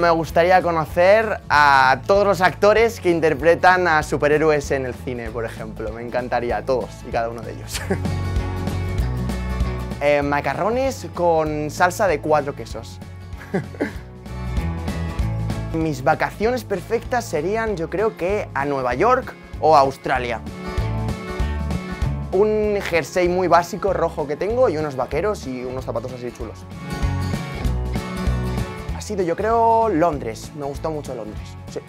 Me gustaría conocer a todos los actores que interpretan a superhéroes en el cine, por ejemplo. Me encantaría, a todos y cada uno de ellos. Eh, macarrones con salsa de cuatro quesos. Mis vacaciones perfectas serían, yo creo que a Nueva York o a Australia. Un jersey muy básico rojo que tengo y unos vaqueros y unos zapatos así chulos. Sido, yo creo, Londres. Me gustó mucho Londres. Sí.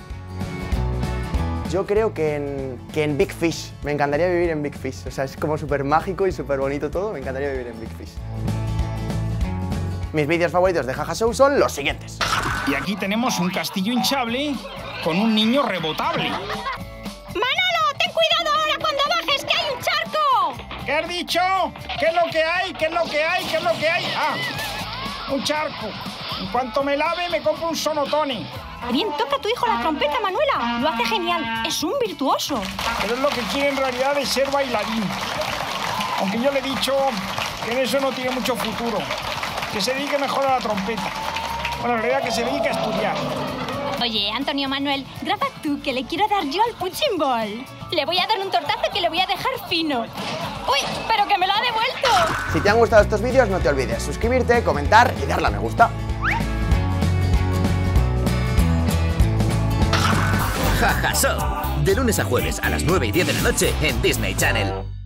Yo creo que en, que en Big Fish. Me encantaría vivir en Big Fish. O sea, es como súper mágico y súper bonito todo. Me encantaría vivir en Big Fish. Mis vídeos favoritos de Jaja Show son los siguientes. Y aquí tenemos un castillo hinchable con un niño rebotable. ¡Manolo, ten cuidado ahora cuando bajes, que hay un charco! ¿Qué has dicho? ¿Qué es lo que hay? ¿Qué es lo que hay? ¿Qué es lo que hay? Ah, un charco. En cuanto me lave, me compro un sonotone. Bien, toca tu hijo la trompeta, Manuela. Lo hace genial. Es un virtuoso. Pero es lo que quiere en realidad de ser bailarín. Aunque yo le he dicho que en eso no tiene mucho futuro. Que se dedique mejor a la trompeta. Bueno, en realidad que se dedique a estudiar. Oye, Antonio Manuel, graba tú que le quiero dar yo al punching ball. Le voy a dar un tortazo que le voy a dejar fino. ¡Uy! ¡Pero que me lo ha devuelto! Si te han gustado estos vídeos, no te olvides suscribirte, comentar y darle a me gusta. Jaja Show. De lunes a jueves a las 9 y 10 de la noche en Disney Channel.